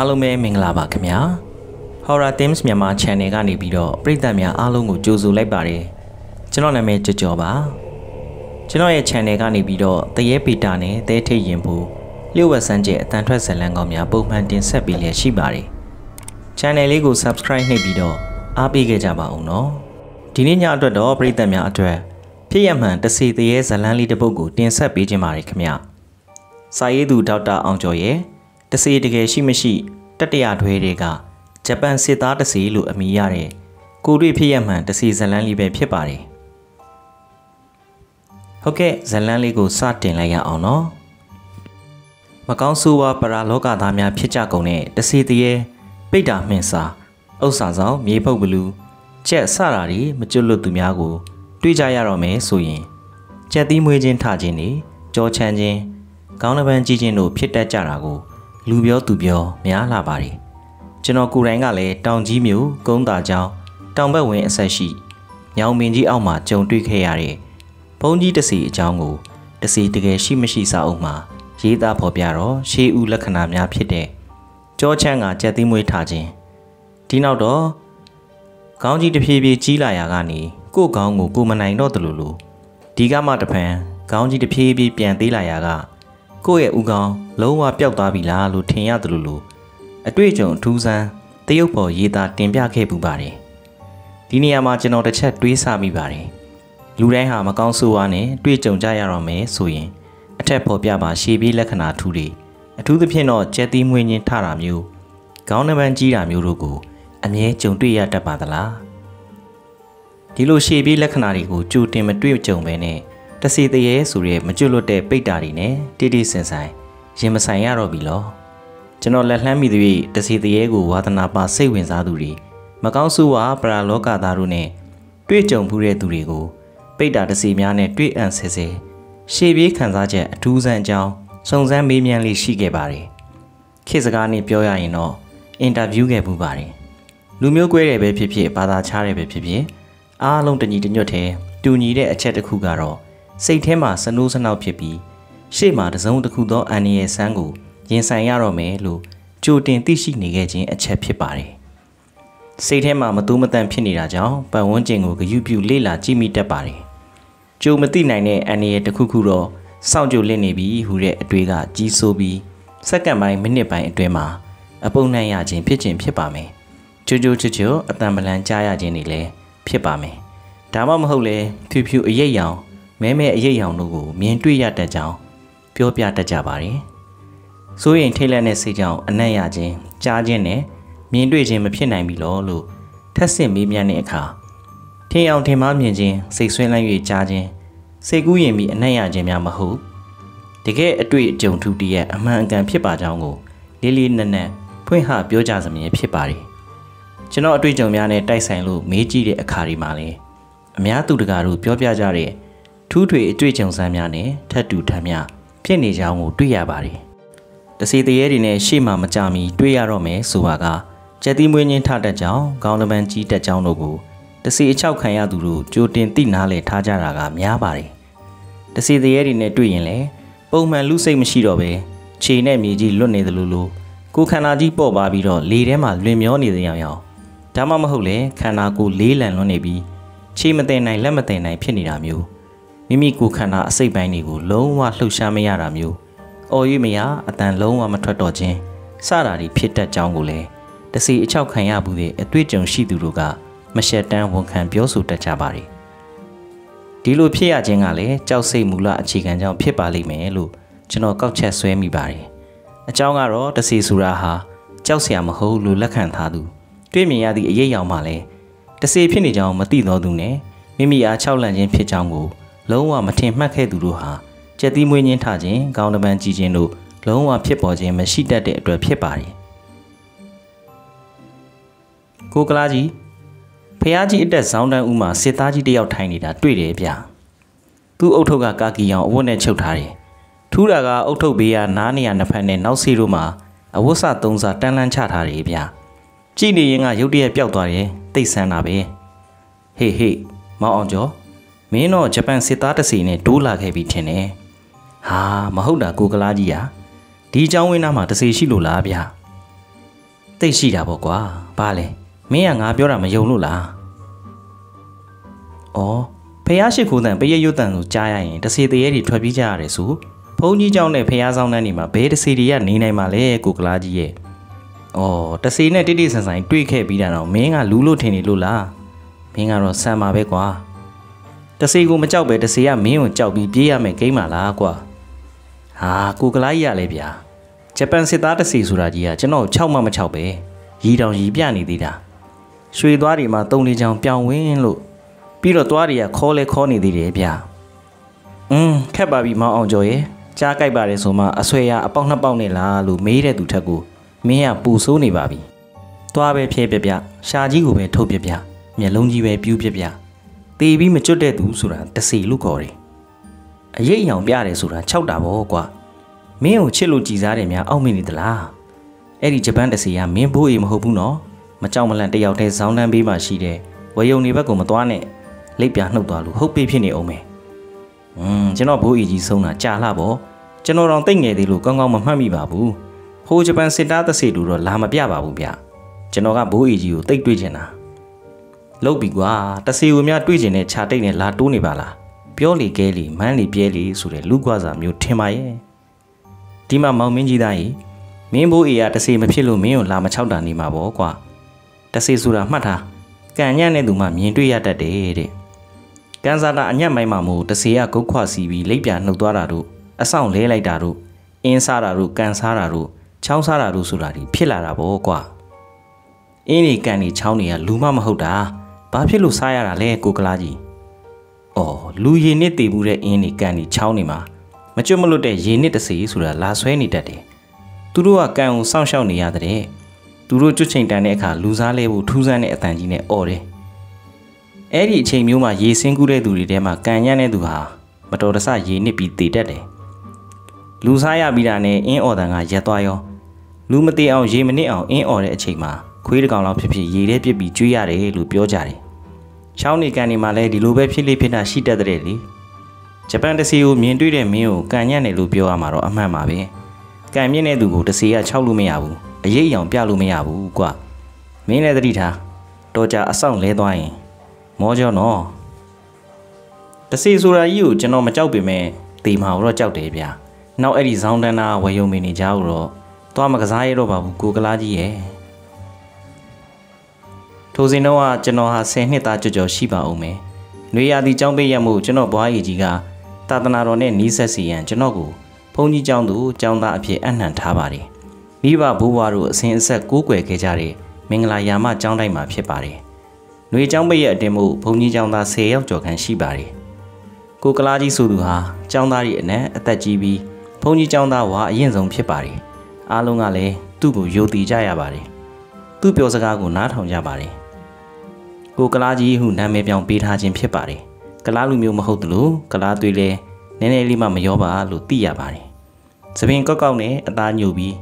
အားလုံးပဲမင်္ဂလာပါခင်ဗျာ Horror Themes မြန်မာ Channel ကနေပြီးတော့ပရိသတ်များအားလုံးကိုကြိုဆိုလိုက်ပါတယ်ကျွန်တော်နာမည်ကြော်ကြော်ပါကျွန်တော်ရဲ့ Channel ကနေပြီးတော့တရေပီတာနဲ့တဲထိတ်ရင်ဘူးလျှို့ဝှက်စမ်းကျအတန်ထွက်ဇလံကောင်းများပုံမှန်တင်ဆက်ပေးလျက်ရှိပါတယ် Channel လေးကို Subscribe နှိပ်ပြီးတော့အားပေးခဲ့ကြပါဦးနော်ဒီနေ့ညအတွက်တော့ပရိသတ်များအတွက်ဖြစ်ရမှန်တစီတရေဇလံလေးတစ်ပုဒ်ကိုတင်ဆက်ပေးခြင်းပါတယ်ခင်ဗျစာရေးသူဒေါက်တာအောင်ကျော်ရဲ့ တစီတကယ်ရှိမရှိတတရထွဲတွေကဂျပန်စစ်သားတစီလို့အမည်ရတဲ့ကိုတွေ့ဖြစ်ရမှန်တစီဇလန်းလေးပဲဖြစ်ပါတယ်ဟုတ်ကဲ့ဇလန်းလေးကိုစတင်လိုက်ရအောင်နော်မကောင်းဆိုးဝါပရာလောကသားများဖြစ်ကြကုန်တဲ့တစီတရေပိတ်တာမှင်စာဥစ္စာဆောင်မြေပုတ်ဘလူးချက်စတာတွေမကျွတ်လွတ်သူများကို တွေးကြရတော့မယ်ဆိုရင်ကြက်သီးမွေးခြင်းထခြင်းနေကြောချမ်းခြင်းကောင်းနှပန်းကြီးခြင်းတို့ဖြစ်တတ်ကြတာကို လူပြောသူပြောများလာပါတယ်ကျွန်တော်ကိုယ်တိုင်ကလည်းတောင်ကြီးမြို့ကုန်းတာကျောင်းတောင်ဘက်ဝင်အဆက်ရှိညောင်မင်းကြီးအောက်မှာကြုံတွေ့ခဲ့ရတဲ့ဘုန်းကြီးတစီအကြောင်းကိုတစီတကယ်ရှိမရှိစာအုပ်မှာရေးသားဖော်ပြတော့ရှေးဦးလက္ခဏာများဖြစ်တဲ့ကြောချမ်းကကြက်သီးမွေးထားခြင်းဒီနောက်တော့ခေါင်းကြီးတစ်ဖြည်းဖြည်းကြီးလာရာကနေကို့ခေါင်းကိုကိုမနိုင်တော့တယ်လို့လို့ဒီကမှတဖန်ခေါင်းကြီးတစ်ဖြည်းဖြည်းပြန်သေးလာရာက ကိုယ့်ရဲ့ဥကောင်းလုံးဝပျောက်သွားပြီလားလို့ထင်ရတယ်လို့လို့အတွေ့အကြုံအထူးဆန်းတရုတ်ပေါ်ရေးသားတင်ပြခဲ့ပူပါတယ်ဒီနေရာမှာကျွန်တော်တစ်ချက်တွေးဆမိပါတယ်လူတိုင်းဟာမကောင်းဆိုးဝါးနဲ့တွေ့ကြုံကြရတော့မယ်ဆိုရင်အထက်ပေါ်ပြပါရှေးပြေးလက္ခဏာထူးတွေအထူးသဖြင့်တော့ကြက်သီးမွေးခြင်းထတာမျိုးခေါင်းနှပန်းကြီးတာမျိုးတို့ကိုအမြဲကြုံတွေ့ရတတ်ပါသလားဒီလိုရှေ့ပြေးလက္ခဏာတွေကိုကြိုတင်မတွေ့ကြုံပဲနဲ့ တစီတရေဆိုရဲမကျွတ်လွတ်တဲ့ပိတ်တာတွေနဲ့တိတိဆင်ဆိုင်ရင်မဆိုင်ရတော့ပြီလောကျွန်တော်လက်လှမ်းမိသည်တစီတရေကိုဝါသနာပါစိတ်ဝင်စားသူတွေမကောင်းဆိုးဝါပရာလောကသားတို့နဲ့တွေ့ကြုံမှုတဲ့သူတွေကိုပိတ်တာတစီများနဲ့တွေ့အံ့ဆဲဆဲရှေ့ပြေးခံစားချက်အထူးဆန်းအကြောင်းစုံစမ်းမေးမြန်းလေးရှိခဲ့ပါတယ်ခေတ်စကားနဲ့ပြောရရင်တော့အင်တာဗျူးခဲ့ပူပါတယ်လူမျိုးကွဲတယ်ပဲဖြစ်ဖြစ်ဘာသာခြားတယ်ပဲဖြစ်ဖြစ်အားလုံးတညီတညွတ်တဲ့တူညီတဲ့အချက်တစ်ခုကတော့ စိတ်ထဲမှာစနိုးစနောက်ဖြစ်ပြီးရှေ့မှာတစုံတစ်ခုသောအန်နီရဲ့ဆန်းကိုရင်ဆိုင်ရတော့မယ်လို့ကြိုတင်သိရှိနေခဲ့ခြင်းအချက်ဖြစ်ပါတယ်စိတ်ထဲမှာမတူးမတန့်ဖြစ်နေတာကြောင့်ပတ်ဝန်းကျင်ကိုဂယုပြုလေ့လာကြည့်မိတတ်ပါတယ်ကြိုမသိနိုင်တဲ့အန်နီရဲ့တစ်ခုခုတော့စောင့်ကြိုလင့်နေပြီဟူတဲ့အတွေ့ကကြီးစိုးပြီးစက္ကန့်ပိုင်းမိနစ်ပိုင်းအတွင်းမှာအပုံနှံ့ရခြင်းဖြစ်ခြင်းဖြစ်ပါမယ်ကြိုကြိုချွချွအတန်ပလန်ကြားရခြင်းတွေလည်းဖြစ်ပါမယ်ဒါမှမဟုတ်လေဖြူဖြူအရိပ်ရောင် မဲမဲအရိပ်ရောင်တို့ကိုမြင်တွေ့ရတတ်ကြောင်းပြောပြတတ်ကြပါတယ်ဆိုရင်ထိတ်လန့်တဲ့စိတ်ကြောင့်အနံ့ရခြင်းကြားခြင်းနဲ့မြင်တွေ့ခြင်းမဖြစ်နိုင်ပြီလို့လို့ထက်ဆင့်မေးမြန်းတဲ့အခါထင်အောင်ထင်မှားမြင်ခြင်းစိတ်ဆွဲလန်း၍ကြားခြင်းစိတ်ကူးရင်ပြီးအနံ့ရခြင်းများမဟုတ်တကယ်အတွေ့အကြုံထူတည်းရဲ့အမှန်အကန်ဖြစ်ပါကြောင်းကိုလေးလေးနက်နက်ဖွင့်ဟပြောကြစမြဲဖြစ်ပါတယ်ကျွန်တော်အတွေ့အကြုံများနဲ့တိုက်ဆိုင်လို့မေးကြည့်တဲ့အခါဒီမှာလည်းအများသူတကာတို့ပြောပြကြတဲ့ ထူးထွေအတွေ့အကြုံစမ်းများနဲ့ထပ်တူထမ်းများဖြစ်နေကြောင်းကိုတွေ့ရပါတယ်။တစီတရေတွေနဲ့ရှေ့မှာမကြမီတွေ့ရတော့မယ်ဆိုပါကကြက်သီးမွေးခြင်းထတက်ကြောင်းကောင်းတပန်းကြီးတက်ကြောင်းတို့ကိုတစီအချောက်ခံရသူတို့ကြိုတင်သိနာလေထားကြတာကများပါတယ်။တစီတရေတွေနဲ့တွေ့ရင်လည်းပုံမှန်လူစိတ်မရှိတော့ပဲခြေနဲ့မြေကြီးလွတ်နေသလိုလိုကိုခန္ဓာကြီးပေါ့ပါပြီးတော့လေထဲမှာလွင်မျောနေတဲ့ရောင်ရောင်ဒါမှမဟုတ်လေခန္ဓာကိုယ်လေးလံလွန်းနေပြီးခြေမတင်နိုင်လက်မတင်နိုင်ဖြစ်နေတာမျိုး မိမိကိုယ်ခန္ဓာအစိတ်ပိုင်းတွေကိုလုံးဝလှုပ်ရှားမရတာမျိုးအော်၍မရအတန်လုံးဝမထွက်တော့ခြင်းစတာတွေဖြစ်တတ်ကြောင်းကိုလည်းတစီအချောက်ခံရမှုတဲ့အတွေ့အကြုံရှိသူတို့ကမရှက်တမ်းဝန်ခံပြောဆိုတတ်ကြပါတယ်ဒီလိုဖြစ်ရခြင်းကလည်းကြောက်စိတ်မူလအခြေခံကြောင့်ဖြစ်ပါလိမ့်မယ်လို့ကျွန်တော်ကောက်ချက်ဆွဲမိပါတယ်အကြောင်းကတော့တစီဆိုတာဟာကြောက်စရာမဟုတ်လို့လက်ခံထားသူတွေ့မြင်ရသည့်အရေးအယောင်မှလည်းတစေဖြစ်နေကြောင်းမသိသောသူနဲ့မိမိအားခြောက်လန့်ခြင်းဖြစ်ကြောင်းကို လုံးဝမထင်မှတ်ခဲ့သူတို့ဟာကြက်သီးမွေးခြင်းထခြင်းကောင်းတပန်းကြည့်ခြင်းတို့လုံးဝဖြစ်ပေါ်ခြင်းမရှိတတ်တဲ့အတွက်ဖြစ်ပါတယ်ကိုကလာကြီးဖះကြီးအတက်ဇောင်းတန်းဦးမှာစစ်သားကြီးတယောက်ထိုင်နေတာတွေ့တယ်ဗျသူ့အုတ်ထုပ်ကကာကီအောင်အဝတ်နဲ့ချုပ်ထားတယ်ထူးတာကအုတ်ထုပ်ဘေးကနားနေရနှစ်ဖက်နဲ့နောက်စီတို့မှာအဝတ်စသုံးစားတန်းလန်းချထားတယ်ဗျကြည့်နေရင်ကရုတ်တရက်ပျောက်သွားတယ်တိတ်ဆန်းတာပဲဟေးဟေးမောင်အောင်ကျော် မင်းတော့ဂျပန်စစ်သားတစီနဲ့တိုးလာခဲ့ပြီထင်တယ်ဟာမဟုတ်တာကိုကလားကြီးอ่ะဒီเจ้าဝင်းသားမှာတစီရှိလို့လားဗျ သိရှိတာပေါ့ကွာဘာလဲမင်းကငါပြောတာမယုံလို့လားဩဖះရှိခိုးတန်ပရရွတ်တန်ကိုကြားရရင်တစီတရေတွေထွက်ပြေးကြရတယ်ဆိုဘုန်းကြီးเจ้าနဲ့ဖះဆောင်တန်းနေမှာဘဲတစီတွေကနေနိုင်မှာလဲကိုကလားကြီးရဲ့ဩတစီနဲ့တိတိဆန်ဆန်တွေ့ခဲ့ပြီးတာတော့မင်းကလူလို့ထင်နေလို့လားမင်းကတော့ဆန်ပါပဲကွာ တစီကိုမကြောက်ပဲတစီကမင်းကိုကြောက်ပြီးပြေးရမယ်ဂိမ်းပါလားကွာဟာကိုကလားကြီးရလဲဗျာဂျပန်စစ်သားတစီဆိုတာကြီးကကျွန်တော်6မှမ6ပဲရီတောင်ရီပြနေသေးတာရွှေသွားတွေမှာတုံလေးချောင်ပြောင်းဝင်းလို့ပြီးတော့သွားတွေကခေါ်လဲခေါ်နေသေးတယ်ဗျာอืมခက်ပါပြီမောင်အောင်ကျော်ရဲ့ကြားကြိုက်ပါတယ်ဆိုမှအဆွဲရအပေါက်နှစ်ပေါက်နဲ့လားလို့မေးတဲ့သူထက်ကိုမင်းကပူဆိုးနေပါပြီသွားပဲဖြဲပြပြရှာကြီးကိုပဲထုတ်ပြပြမျက်လုံးကြီးပဲပြူးပြပြ တေးပြီးမကျွတ်တဲ့သူဆိုတာတစီလို့ခေါ်တယ်အရေးအယောင်ပြတယ်ဆိုတာ၆တာပေါ့ကွာမင်းကိုချစ်လို့ကြည်စားတယ်များအောက်မိနေသလားအဲ့ဒီဂျပန်တစီကမင်းဘိုးအေမဟုတ်ဘူးနော်မကြောက်မလန့်တယောက်တည်းဇောင်းတန်းပေးမှရှိတယ်ဝယုံနေဘက်ကိုမသွားနဲ့လိပ်ပြနှုတ်သွားလို့ဟုတ်ပြီဖြစ်နေအောင်မယ်อืมကျွန်တော်ဘိုးအေကြီးဆုံးတာကြာလှပေါ့ကျွန်တော်တော့တိတ်ငယ်သေးလို့ကောင်းကောင်းမမှတ်မိပါဘူးဟိုဂျပန်စစ်သားတစီတူတော့လာမပြပါဘူးဗျကျွန်တော်ကဘိုးအေကြီးကိုတိတ်တွေ့ချင်တာ လုတ်ပြီကွာတစီကိုများတွေ့ချင်တဲ့ခြာတိတ်နဲ့လာတိုးနေပါလားပြောလေကဲလေမန်းလေပြဲလေဆိုတဲ့လူကွာစာမျိုးထင်ပါရဲ့ဒီမှာမောင်မင်းကြီးသားကြီးမင်းဘိုးအေကတစီမဖြစ်လို့မင်းကိုလာမချောက်တာနေမှာပေါ့ကွာတစီဆိုတာမှတ်ထားကံညံ့တဲ့သူမှမြင်တွေ့ရတတ်တယ်တဲ့ကန်စာတာအညက်မိုင်းမှာမို့တစီကကုတ်ခွစီပြီးလိပ်ပြနှုတ်သွားတာတို့အဆောင်လဲလိုက်တာတို့အင်းစားတာတို့ကန်စားတာတို့ချောင်းစားတာတို့ဆိုတာဒီဖြစ်လာတာပေါ့ကွာအင်းဒီကန်ဒီချောင်းတွေကလူမမဟုတ်တာ ဘာဖြစ်လို့စားရတာလဲကိုကလားကြီးအော်လူရည်နစ်တည်မှုတဲ့အင်းဒီကန်ဒီချောင်းတွေမှာမကျွတ်မလွတ်တဲ့ရည်နစ်တစီဆိုတာလာဆွဲနေတတ်တယ်သူတို့ကကန်ကိုစောင့်ရှောက်နေရတဲ့သူတို့ကျွတ်ချိန်တန်တဲ့အခါလူစားလဲဖို့ထူးဆန်းတဲ့အတန်ကြီးနဲ့អော်တယ်အဲ့ဒီအချိန်မျိုးမှာရေစင်းကူးတဲ့သူတွေထဲမှာကန်ညံ့တဲ့သူဟာမတော်တဆရေနစ်ပြီးတည်တတ်တယ်လူစားရပြီးတာနဲ့အင်းအော်တန်ကရက်သွားရောလူမသေးအောင်ရေမနစ်အောင်အင်းအော်တဲ့အချိန်မှာခွေးတကောင်လောက်ဖြစ်ဖြစ်ရေထဲပြစ်ပြီးကျွေးရတယ်လို့ပြောကြတယ်။ ချောင်းနေကန်နေမှာလည်းဒီလိုပဲဖြစ်လိဖြစ်တာရှိတတ်တဲ့လေ။ဂျပန်တစီကိုမြင်တွေ့တဲ့မင်းကိုကန်ညံ့တယ်လို့ပြောရမှာတော့အမှန်ပါပဲ။ကန်မြင့်တဲ့သူကိုတစီကခြောက်လို့မရဘူး။အရေးအယောင်ပြလို့မရဘူးကွာ။မင်းလည်းသတိထား။တော်ကြအဆောင်လဲသွားရင်မောကြောနော်။တစီဆိုတာကြီးကိုကျွန်တော်မကြောက်ပေမဲ့တေမာကိုတော့ကြောက်တယ်ဗျာ။နောက်အဲ့ဒီဇောင်းတန်းသားဝယ်ယုံမင်းနေကြတော့သွားမကစားရတော့ပါဘူးကိုကလားကြီးရဲ့ ထိုစဉ်တော့ကျွန်တော်ဟာ10နှစ်သားကြော်ကြော်ရှိပါအောင်မယ်။နှွေရသည်ចောင်းပေးရမှုကျွန်တော်ဘွားကြီးကြီးကသာသနာတော်နဲ့နီးဆက်စီရန်ကျွန်တော်ကိုဘုန်းကြီးကျောင်းသူကျောင်းသားအဖြစ်အနှံထားပါတယ်။မိဘဘိုးဘွားတို့အစဉ်အဆက်ကိုးကွယ်ခဲ့ကြတဲ့မင်္ဂလာယာမကျောင်းတိုင်းမှာဖြစ်ပါတယ်။နှွေကျောင်းပိတ်ရဲ့အတင်မှုဘုန်းကြီးကျောင်းသား10ယောက်ကျော်ခန့်ရှိပါတယ်။ကိုကလားကြီးဆိုသူဟာကျောင်းသားကြီးအနက်အသက်ကြီးပြီးဘုန်းကြီးကျောင်းသားဝါအရင်ဆုံးဖြစ်ပါတယ်။အားလုံးကလည်းသူ့ကိုယုံကြည်ကြရပါတယ်။သူ့ပြောစကားကိုနားထောင်ကြပါတယ်။ ကိုကလားကြီးဟုနာမည်ပြောင်းပေးထားခြင်းဖြစ်ပါတယ်။ကလားလူမျိုးမဟုတ်သလိုကလားသွေးလည်းနည်းနည်းလေးမှမရောပါလို့သိရပါတယ်။သပင်ကောက်ကောက်နဲ့အသားညိုပြီး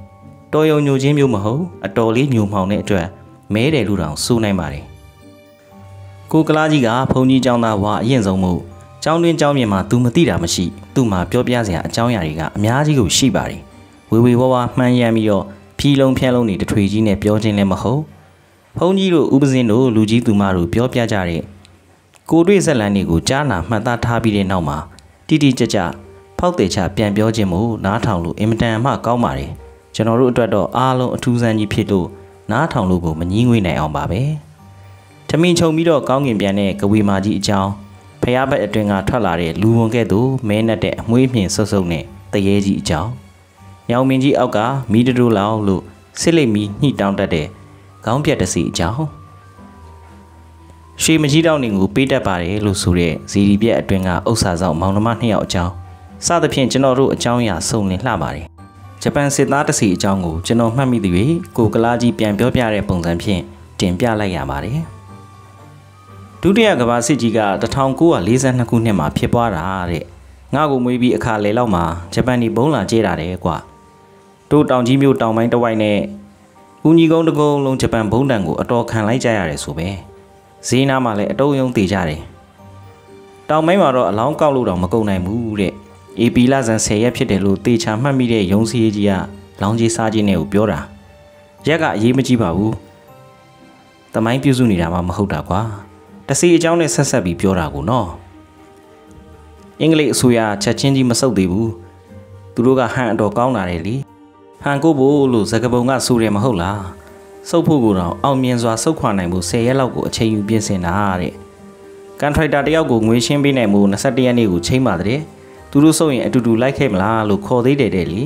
တော်ယုံညိုခြင်းမျိုးမဟုတ်အတော်လေးညိုမှောင်တဲ့အတွက်မဲတယ်လို့တောင်ဆိုနိုင်ပါတယ်။ကိုကလားကြီးကဘုံကြီးចောင်းသားဝါအရင်ဆုံးမှုចောင်းတွင်ចောင်းမြင်မှာသူမသိတာမရှိသူ့မှာပြောပြစရာအကြောင်းအရာတွေကအများကြီးကိုရှိပါတယ်။ဝေဝေဝါးဝါမှန်းရမ်းပြီးတော့ဖြီးလုံးဖြန်းလုံးတွေတထွေကြီးနဲ့ပြောခြင်းလည်းမဟုတ် ဘုန်းကြီးတို့ဥပဇင်းတို့လူကြီးသူမတို့ပြောပြကြတဲ့ကိုတွေ့ဇက်လန်တွေကိုကြားနာမှတ်သားထားပြီးတဲ့နောက်မှာတိတိကျကျဖောက်သေးချပြန်ပြောခြင်းမို့နားထောင်လို့အင်မတန်မှကောင်းပါတယ်ကျွန်တော်တို့အတွက်တော့အားလုံးအထူးဆန်းကြီးဖြစ်လို့နားထောင်လို့ကိုမငြင်းငွေနိုင်အောင်ပါပဲထမင်းချုံပြီးတော့ကောင်းကင်ပြန်တဲ့ကဝေမာကြီးအကြောင်းဖျားဘက်အတွင်းကထွက်လာတဲ့လူဝန်ကဲ့သို့မဲနဲ့တဲ့အမွှေးမြင်ဆုပ်ဆုပ်နဲ့တရေကြီးအကြောင်းညောင်မင်းကြီးအောက်ကမီးတူလောက်လို့စစ်လိတ်မီညှိတောင်းတတ်တဲ့ ခေါင်းပြက်တစီအကြောင်းရွှေမကြီးတောင်းနေကိုပေးတတ်ပါတယ်လို့ဆိုတဲ့ဇီဒီပြက်အတွင်းကဥစ္စာဆောင်မောင်နှမနှစ်ယောက်အကြောင်းစသဖြင့်ကျွန်တော်တို့အကြောင်းအရာစုံလင်လှပါတယ်ဂျပန်စစ်သားတစီအကြောင်းကိုကျွန်တော်မှတ်မိသည်၍ကိုကလာကြီးပြန်ပြောပြတဲ့ပုံစံဖြင့်တင်ပြလိုက်ရပါတယ်ဒုတိယကမ္ဘာစစ်ကြီးက1942ခုနှစ်မှာဖြစ်ပွားတာတဲ့ငါ့ကိုမွေးပြီးအခါလေလောက်မှာဂျပန်ဒီဘုံလာကျဲတာတယ်ကွာတို့တောင်ကြီးမျိုးတောင်ပိုင်းတစ်ဝိုက်နဲ့ ဦးညီကုန်းတကုန်းလုံးဂျပန်ဘုံတန်ကိုအတော်ခံလိုက်ကြရတယ်ဆိုပဲဈေးနားမှာလည်းအတုံးယုံတည်ကြတယ်တောင်ပိုင်းမှာတော့အလောင်းကောက်လို့တော့မကုန်နိုင်ဘူးတဲ့အေပီလာဇန်10ရက်ဖြစ်တယ်လို့တေချာမှတ်မိတဲ့ရုံးစည်းကြီးကလောင်းကြီးစားခြင်းနဲ့ကိုပြောတာရရက်ကအရေးမကြီးပါဘူးတမိုင်းပြုစုနေတာမှမဟုတ်တာကွာတစီအကြောင်းနဲ့ဆက်ဆက်ပြီးပြောတာကိုနော်အင်္ဂလိပ်အစိုးရချက်ချင်းကြီးမဆုတ်သေးဘူးသူတို့ကဟန်အတော်ကောင်းတာတယ်လी ဟန်ကိုဖို့လို့ဇကပုံကဆိုတယ်မဟုတ်လားစုပ်ဖို့ကိုတော့အောင်မြင်စွာစုပ်ခွာနိုင်မှု10ရက်လောက်ကိုအချိန်ယူပြင်ဆင်တာတဲ့ကန်ထရိုက်တာတယောက်ကိုငွေရှင်းပေးနိုင်မှု21ရက်နေ့ကိုချိန်ပါတဲ့သူတို့ဆိုရင်အတူတူလိုက်ခဲ့မလားလို့ခေါ်သေးတယ်တဲ့လी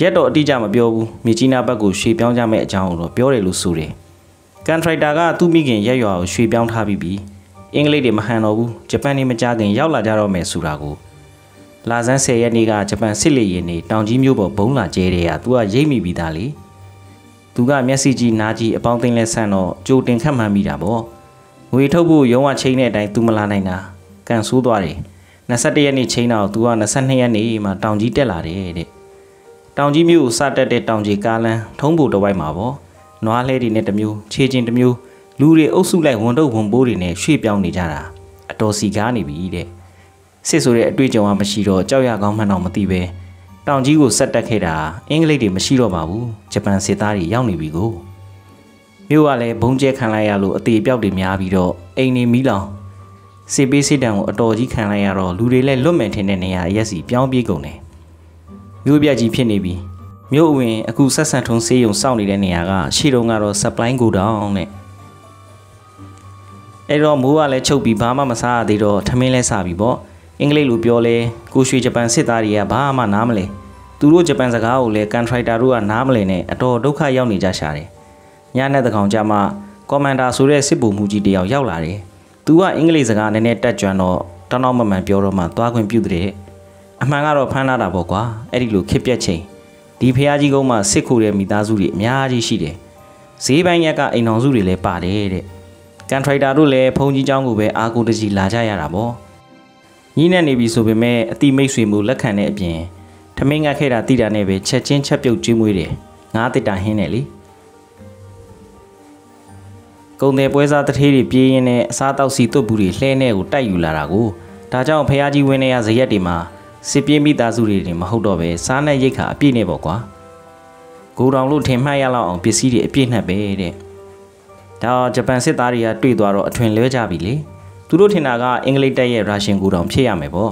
ရက်တော့အတိအကျမပြောဘူးမြေကြီးနာဘက်ကိုရွှေ့ပြောင်းကြမယ့်အကြောင်းကိုတော့ပြောတယ်လို့ဆိုတယ်ကန်ထရိုက်တာကသူ့မိခင်ရက်ရွာကိုရွှေ့ပြောင်းထားပြီးပြီအင်္ဂလိပ်တွေမဟန်တော့ဘူးဂျပန်တွေမကြခင်ရောက်လာကြတော့မယ်ဆိုတာကို လာဆန်း10ရက်နေ့ကဂျပန်စစ်လေယာဉ်တွေတောင်ကြီးမြို့ပေါ်ဘုံလာကျဲတွေကသူကရိပ်မိပြီးသားလေသူကမျက်စိကြီးနားကြီးအပေါင်းသိန်းလဲဆန့်တော့ကြိုတင်ခတ်မှန်းမိတာပေါ့ငွေထုတ်ဖို့ရုံးဝချိန်တဲ့အတိုင်းသူမလာနိုင်တာကန်ဆိုးသွားတယ်21ရက်နေ့ချိန်တော့သူက22ရက်နေ့မှတောင်ကြီးတက်လာတယ်တဲ့တောင်ကြီးမြို့ကိုစတက်တဲ့တောင်ကြီးကားလန်းထုံးဖို့တဝိုက်မှာပေါ့နွားလှဲတွေနဲ့တမျိုးခြေချင်းတမျိုးလူတွေအုပ်စုလိုက်ဝန်တုပ်ဝန်ပိုးတွေနဲ့ရွှေ့ပြောင်းနေကြတာအတော်စီကားနေပြီတဲ့ စစ်ဆိုတဲ့အတွေ့အကြုံကမရှိတော့ကြောက်ရကောင်းမှန်းတော့မသိပဲတောင်ကြီးကိုဆက်တက်ခဲ့တာအင်္ဂလိပ်တွေမရှိတော့ပါဘူးဂျပန်စစ်သားတွေရောက်နေပြီကိုမြို့ကလည်းဘုံကျဲခံလိုက်ရလို့အသေးပြောက်တွေများပြီးတော့အိမ်နေမီးလောင်စစ်ပေးစစ်တံကိုအတော်ကြီးခံလိုက်ရတော့လူတွေလည်းလွတ်မယ်ထင်တဲ့နေရာအရက်စီပြောင်းပြေးကုန်တယ်မြို့ပြကြီးဖြစ်နေပြီမြို့အဝင်အခုဆက်ဆန်ထုံးဆေးရုံစောင့်နေတဲ့နေရာကရှေ့တုန်းကတော့ supply go down နဲ့အဲ့တော့မိုးကလည်းချုပ်ပြီးဘာမှမစားရသေးတော့ထမင်းလဲစားပြီပေါ့ အင်္ဂလိပ်လိုပြောလဲကိုရွှေဂျပန်စစ်သားတွေကဘာမှနားမလဲသူတို့ဂျပန်စကားကိုလည်းကန်ထရိုက်တာတို့ကနားမလဲနဲ့အတော်ဒုက္ခရောက်နေကြရှာတယ်ညနေတကောင်ကြမှာကွန်မန်ဒါဆိုတဲ့စစ်ဗိုလ်မှူးကြီးတယောက်ရောက်လာတယ်သူကအင်္ဂလိပ်စကားနည်းနည်းတက်ကြွတော့တောင်းတောင်းမမှန်ပြောတော့မှသွားခွင့်ပြုတဲ့အမှန်ကတော့ဖမ်းလာတာပေါ့ကွာအဲ့ဒီလိုခစ်ပြက်ချိန်ဒီဖះကြီးကုန်းမှာစစ်ခိုတဲ့မိသားစုတွေအများကြီးရှိတယ်ဈေးပိုင်းရက်ကအိမ်တော်စုတွေလည်းပါတယ်တဲ့ကန်ထရိုက်တာတို့လည်းဖုန်ကြီးเจ้าကိုပဲအာကိုတကြီးလာကြရတာပေါ့ ညီနဲ့နေပြီဆိုပေမဲ့အတိမိတ်ဆွေမှုလက်ခံတဲ့အပြင်ထမင်းငတ်ခဲ့တာတိတာနဲ့ပဲချက်ချင်းချက်ပြုတ်ကျွေးမွေးတယ်ငါးတစ်တာဟင်းတယ်လေကုံတယ်ပွဲစားတထေးတွေပြေးရင်းနဲ့အစားတောက်စီတွတ်ဘူးတွေလှဲနေကိုတိုက်ယူလာတာကိုဒါကြောင့်ဖះကြီးဝင်းနေရဇရက်တွေမှာစစ်ပြေးမိသားစုတွေတင်မဟုတ်တော့ပဲစားနဲ့ရိတ်ခါအပြည့်နဲ့ပေါ့ကွာကိုတောင်လို့ထင်မှတ်ရလောက်အောင်ပစ္စည်းတွေအပြည့်နဲ့ပဲတဲ့ဒါဂျပန်စစ်သားတွေကတွေ့သွားတော့အထွင်လွဲကြပြီလေ သူတို့ထင်တာကအင်္ဂလိပ်တပ်ရဲ့ရာရှင်ကိုတောင်ဖြစ်ရမယ်ပေါ့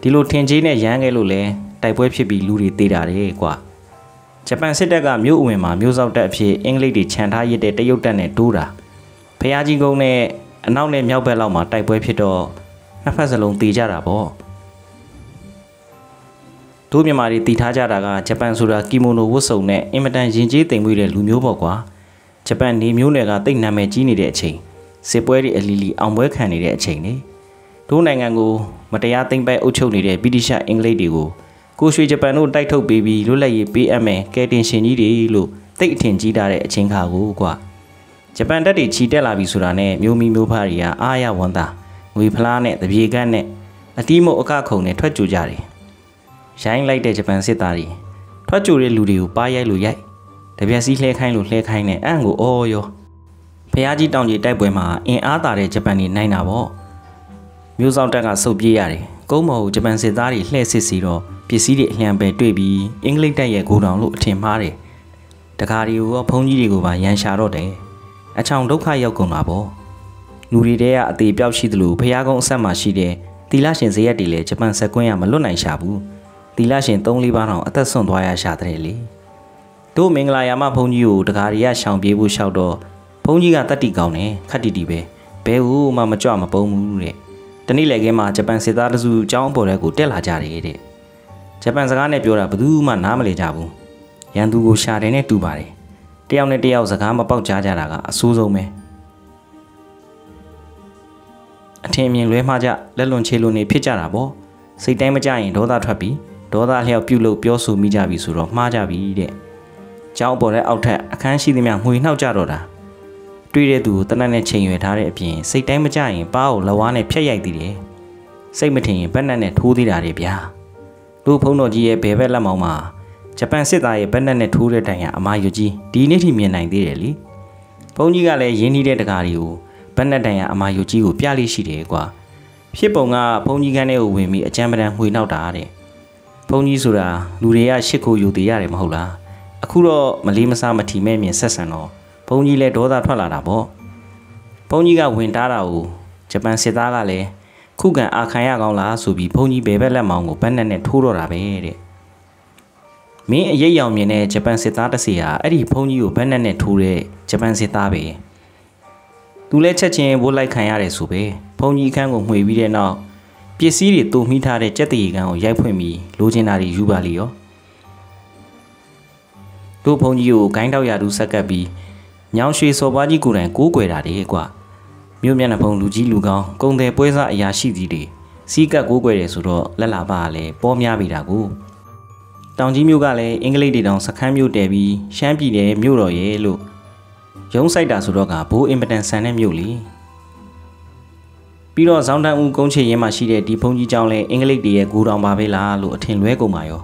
ဒီလိုထင်ကြီးနဲ့ရမ်းခဲ့လို့လဲတိုက်ပွဲဖြစ်ပြီးလူတွေတေးတာတယ်ကွာဂျပန်စစ်တပ်ကမြို့အဝင်မှာမြို့စောက်တပ်အဖြစ်အင်္ဂလိပ်တွေခြံထားရတဲ့တရုတ်တပ်နဲ့တိုးတာဖះကြီးကုန်းနဲ့အနောက်နဲ့မြောက်ဘက်လောက်မှာတိုက်ပွဲဖြစ်တော့နှစ်ဖက်စလုံးတေးကြတာပေါ့တို့မြန်မာတွေတည်ထားကြတာကဂျပန်ဆိုတာကီမိုနိုဝတ်စုံနဲ့အင်မတန်ရင်ကျေးတိမ်မွေးတဲ့လူမျိုးပေါ့ကွာဂျပန်နေမျိုးနယ်ကတိတ်နာမည်ကြီးနေတဲ့အချိန် စစ်ပွဲတွေအလီလီအောင်ပွဲခံနေတဲ့အချိန်နေတို့နိုင်ငံကိုမတရားသိမ်းပိုက်အုပ်ချုပ်နေတဲ့ဗြိတိရှအင်္ဂလိပ်တွေကိုကိုရွှေဂျပန်တို့တိုက်ထုတ်ပေးပြီးလွတ်လပ်ရေးပေးအပ်မယ်ကဲတင်ရှင်ကြီးတွေလို့တိတ်အထင်ကြီးတာတဲ့အချိန်ခါကိုကွာဂျပန်တပ်တွေခြိတက်လာပြီဆိုတာနဲ့မျိုးမီမျိုးဖားတွေကအားရဝန်တာငွေဖလားနဲ့တပြေကန်းနဲ့အတီးမုတ်အကခုံနဲ့ထွက်ကြကြတယ်ရိုင်းလိုက်တဲ့ဂျပန်စစ်သားတွေထွက်ကြတဲ့လူတွေကိုပါရိုက်လို့ရိုက်တပြက်စီးလှဲခိုင်းလို့လှဲခိုင်းနဲ့အံ့ကိုအော်ရော ဖះကြီးတောင်ကြီးတိုက်ပွဲမှာအင်အားတာတဲ့ဂျပန်တွေနိုင်တာပေါ့မျိုးဆောင်တက်ကစုပ်ပြေးရတယ်ကုန်းမော်ကိုဂျပန်စစ်သားတွေလှည့်စစ်စီတော့ပစ္စည်းတွေအလျံပဲတွေ့ပြီးအင်္ဂလိပ်တပ်ရဲ့ဂိုတောင်လို့အထင်မှားတယ်တခါဒီကိုဘုံကြီးတွေကိုပါရန်ရှာတော့တယ်အချောင်ဒုက္ခရောက်ကုန်တာပေါ့လူတွေတဲကအသေးပြောက်ရှိသလိုဖះကုန်းအဆက်မှာရှိတဲ့တီလာရှင်ဇရက်တွေလည်းဂျပန်ဆက်ကွင်းရမလွတ်နိုင်ရှာဘူးတီလာရှင်3-4ပါးတောင်အသက်ဆွန့်သွားရရှာတဲ့လေတို့မင်္ဂလာယာမဘုန်းကြီးကိုတကားရီရရှောင်ပြေးဖို့လျှောက်တော့ဘုန်း ကြီးကတတ်တီကောင်းတယ်ခက်တီတီပဲဘဲဟုမှမကြွမပုံဘူးတဲ့တနေ့လေခင်းမှာဂျပန်စစ်သားတစုအကြောင်းပေါ်တဲ့ကိုတက်လာကြတယ်တဲ့ဂျပန်စကားနဲ့ပြောတာဘယ်သူမှနားမလည်ကြဘူးရန်သူကိုရှာတယ်နဲ့တူပါတယ်တယောက်နဲ့တယောက်စကားမပေါက်ကြားကြတာကအဆိုးဆုံးပဲအထင်အမြင်လွဲမှားကြလက်လွန်ချေလွန်နေဖြစ်ကြတာပေါ့စိတ်တိုင်းမကြရင်ဒေါသထွက်ပြီးဒေါသအလျောက်ပြုတ်လို့ပြောဆိုမိကြပြီဆိုတော့မှားကြပြီတဲ့။ကျောင်းပေါ်တဲ့အောက်ထက်အခန်းရှိသမျှငွေနှောက်ကြတော့တာ။ တွေးတဲ့သူကိုတနက်နဲ့ချိန်ရွယ်ထားတဲ့အပြင်စိတ်တိုင်းမကြရင်ပါးကိုလဝါးနဲ့ဖျက်ရိုက်သေးတယ်။စိတ်မထင်ရင်ဘက်နက်နဲ့ထိုးသေးတာတွေဗျာ။လူဖုံးတော်ကြီးရဲ့ဘယ်ဘက်လက်မောင်းမှာဂျပန်စစ်သားရဲ့ဘက်နက်နဲ့ထိုးတဲ့တိုင်ကအမာယူကြီးဒီနေ့ထိမြင်နိုင်သေးတယ်လी။ဘုန်းကြီးကလည်းရင်းနှီးတဲ့တကားတွေကိုဘက်နက်တိုင်ကအမာယူကြီးကိုပြလိရှိတယ်ကွာ။ဖြစ်ပုံကဘုန်းကြီးကန်းထဲကိုဝင်ပြီးအကြမ်းပဒံမှွေနောက်တာတဲ့။ဘုန်းကြီးဆိုတာလူတွေကရှစ်ခိုယူသေးရတယ်မဟုတ်လားအခုတော့မလေးမစားမထီမဲ့မြင်ဆက်ဆံတော့ ဘုန်းကြီးလည်းဒေါသထွက်လာတာပေါ့ဘုန်းကြီးကဝင်တားတာကိုဂျပန်စစ်သားကလည်းခုခံအာခံရကောင်းလားဆိုပြီးဘုန်းကြီးဘယ်ဘက်လက်မောင်းကိုဘက်နဲ့နဲ့ထိုးတော့တာပဲတဲ့မင်းအရေးရောင်မြင်တဲ့ဂျပန်စစ်သားတစ်စီဟာအဲ့ဒီဘုန်းကြီးကိုဘက်နဲ့နဲ့ထိုးတဲ့ဂျပန်စစ်သားပဲသူလည်းချက်ချင်းဘိုးလိုက်ခံရတယ်ဆိုပဲဘုန်းကြီးအခန်းကိုမှွေပြီးတဲ့နောက်ပစ္စည်းတွေတူမိထားတဲ့ကြက်တရီကန်းကိုရိုက်ဖွင့်ပြီးလိုချင်တာတွေယူပါလိရောတို့ဘုန်းကြီးကိုဂိုင်းတောက်ရတူဆက်ကပ်ပြီး ညောင်ရွှေစော်ပွားကြီးကိုယ်တိုင်ကိုးကွယ်တာတဲ့ကွာမြို့မျက်နှာဖုံလူကြီးလူကောင်းကုံတယ်ပွဲစားအရာရှိသည်တွေစီးကပ်ကိုးကွယ်တယ်ဆိုတော့လက်လာပါကလည်းပေါ်များပြီတာကိုတောင်ကြီးမြို့ကလည်းအင်္ဂလိပ်တွေတောင်စခန်းမြို့တဲပြီးရှမ်းပြည်နယ်မြို့တော်ရဲ့လို့ရုံးဆိုင်တာဆိုတော့ကဘိုးအင်ပတန်ဆန်တဲ့မြို့လीပြီးတော့ဇောင်းတန်းဦးကုန်းချေရင်မှာရှိတဲ့ဒီဘုံကြီးကျောင်းလဲအင်္ဂလိပ်တွေရဲ့ဂူတောင်ပါပဲလားလို့အထင်လွဲကုန်ပါရော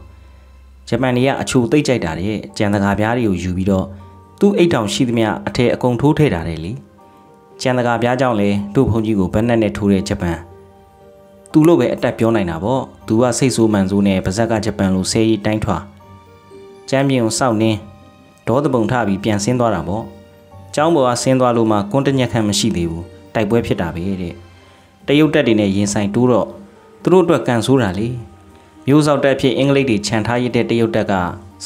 ဂျပန်တွေကအချိုသိမ့်ကြိုက်တာတဲ့ကြံတကာပြားတွေကိုယူပြီးတော့ သူ့အိတ်တောင်ရှိသမျှအထက်အကုန်ထိုးထည့်တာတဲ့လေကြံတကာပြားကြောင့်လဲတို့ဘုံကြီးကိုဘက်နဲ့နဲ့ထိုးတဲ့ဂျပန်သူလို့ပဲအတက်ပြောနိုင်တာပေါ့သူကစိတ်ဆိုးမှန်ဆိုးနဲ့ပါဇက်ကဂျပန်လိုဆဲရီတိုင်းထွာကျမ်းပြင်ကိုစောက်နင်းဒေါသပုံထပြီးပြန်ဆင်းသွားတာပေါ့ကျောင်းပေါ်ကဆင်းသွားလို့မှကွန်းတညက်ခန့်မရှိသေးဘူးတိုက်ပွဲဖြစ်တာပဲတဲ့တရုတ်တက်တွေနဲ့ရင်ဆိုင်တိုးတော့သူတို့အတွက်ကန်ဆိုးတာလေမျိုးစောက်တက်ဖြစ်အင်္ဂလိပ်တွေခြံထားရတဲ့တရုတ်တက်က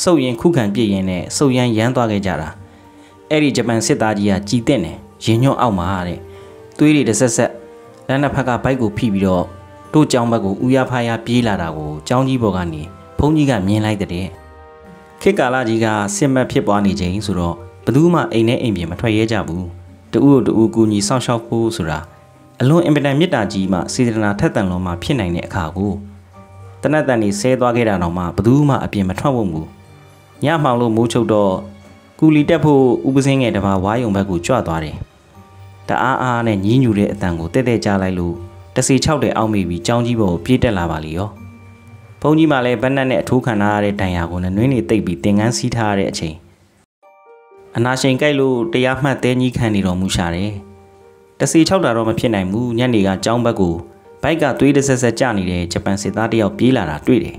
စုပ်ရင်ခုခံပြစ်ရင်နဲ့စုပ်ရမ်းရမ်းသွားခဲ့ကြတာ အဲ့ဒီဂျပန်စစ်သားကြီးကကြည်တဲ့တယ်ရင်ညွန့်အောက်မှာတဲ့သွေးတွေတစ်ဆက်ဆက်လမ်းတစ်ဖက်ကဘိုက်ကိုဖိပြီးတော့တို့ကြောင်းဘက်ကိုဦးရဖားရပြေးလာတာကိုကြောင်းကြီးဘော်ကနေဘုန်းကြီးကမြင်လိုက်တဲ့ခေတ်ကာလကြီးကစစ်မက်ဖြစ်ပွားနေချိန်ဆိုတော့ဘယ်သူမှအိမ်နဲ့အိမ်ပြင်မထွက်ရဲကြဘူးတူတူတူကူညီဆောင်ရှောက်ဖို့ဆိုတာအလွန်အင်ပတန်မြစ်တာကြီးမှစေတနာထက်သန်လုံးမှဖြစ်နိုင်တဲ့အခါကိုတနတ်တန်ကြီးဆဲသွားခဲ့တာတော့မှဘသူမှအပြင်မထွက်ဖို့မူညမှောင်လို့မိုးချုပ်တော့ ကူလီတက်ဖို့ဥပစင်းငယ်တပါဝါယုံဘက်ကိုကြွသွားတယ်တအားအားနဲ့ညင်းညူတဲ့အတန်ကိုတက်တက်ကြားလိုက်လို့တစီ၆တဲ့အောက်မိပြီးကြောင်းကြီးပေါ်ကိုပြေးတက်လာပါလေရောဘုန်းကြီးမှလည်းဗက်နက်နဲ့အထိုးခံထားရတဲ့ဒဏ်ရာကိုနှွေးနေတိတ်ပြီးတင်ကန်းစီးထားရတဲ့အချိန်အနာရှင်ကြိုက်လို့တရားမှတ်တဲကြီးခံနေတော်မူရှာတယ်တစီ၆တာတော့မဖြစ်နိုင်ဘူးညနေကကြောင်းဘက်ကိုဘိုက်ကသွေးတစ်ဆက်ဆက်ကျနေတဲ့ဂျပန်စစ်သားတယောက်ပြေးလာတာတွေ့တယ်